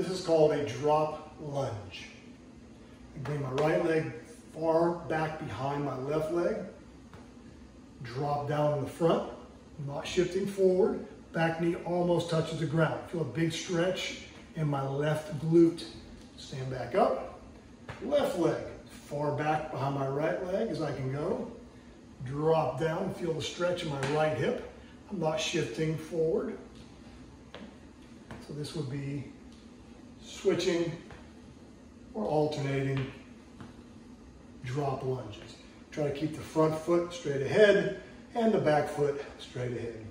This is called a drop lunge. I bring my right leg far back behind my left leg. Drop down in the front, not shifting forward. Back knee almost touches the ground. Feel a big stretch in my left glute. Stand back up. Left leg far back behind my right leg as I can go. Drop down, feel the stretch in my right hip. I'm not shifting forward. So this would be switching or alternating drop lunges. Try to keep the front foot straight ahead and the back foot straight ahead.